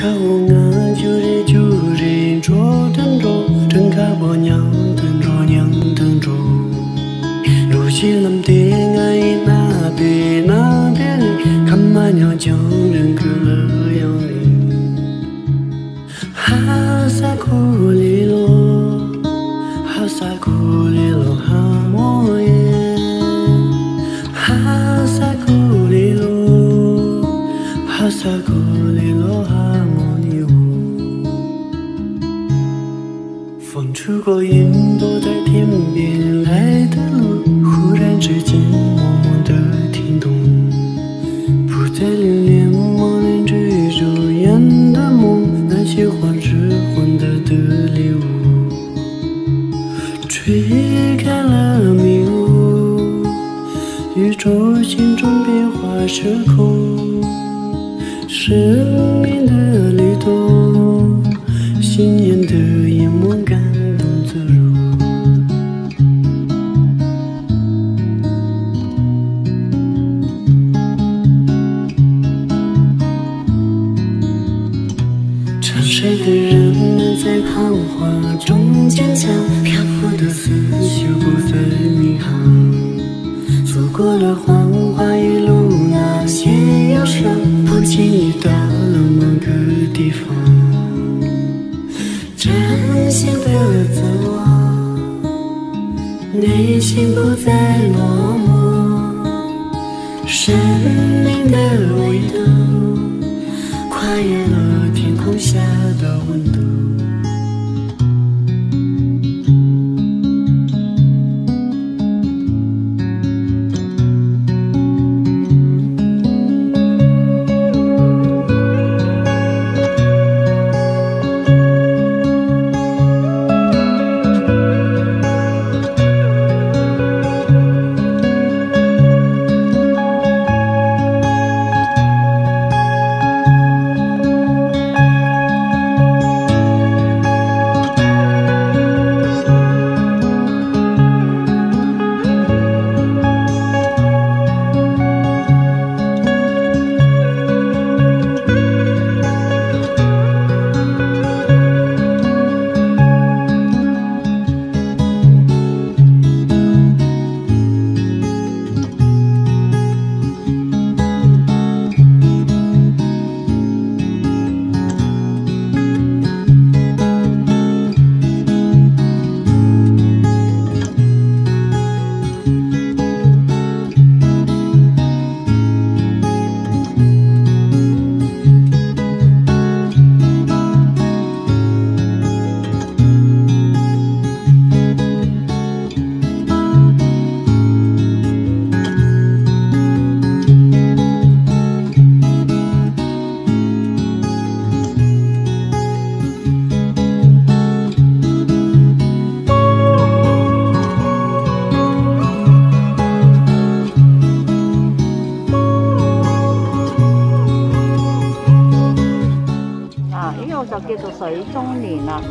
靠我就得就得着等着，真卡不娘等着娘等着。如今lâm tiếng ai na bề na bề khăm mà nhau chẳng rừng cứ lỡ nhau đi ha sa cô li lo ha sa cô li 风吹过云朵在天边来的路，忽然之间默默地听懂，不再留恋默念追逐远的梦，那些花是换得的礼物，吹开了迷雾，宇宙心中变化时空，生命的沉睡的人们在彷徨中坚强，漂浮的思绪不再迷航。走过了黄花一路那些忧伤，不经意到了某个地方。真心的自我，内心不再落寞，生命的味道跨越了下的温度。就叫做水中年啦。